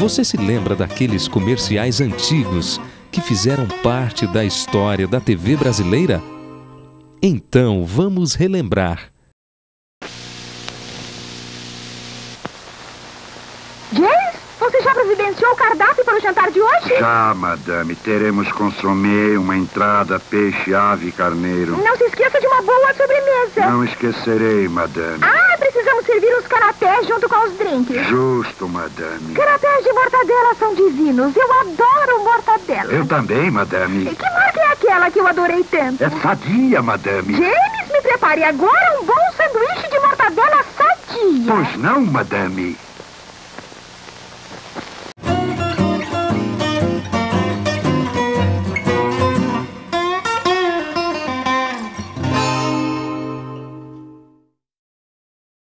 Você se lembra daqueles comerciais antigos que fizeram parte da história da TV brasileira? Então vamos relembrar. James, você já providenciou o cardápio para o jantar de hoje? Já, madame. Teremos consomê, uma entrada, peixe, ave e carneiro. Não se esqueça de uma boa sobremesa. Não esquecerei, madame. Ah, precisamos servir os canapés junto com os drinks. Justo, madame. Canapés de mortadela são divinos. Eu adoro mortadela. Eu também, madame. E que marca é aquela que eu adorei tanto? É sadia, madame. James, me prepare agora um bom sanduíche de mortadela sadia. Pois não, madame.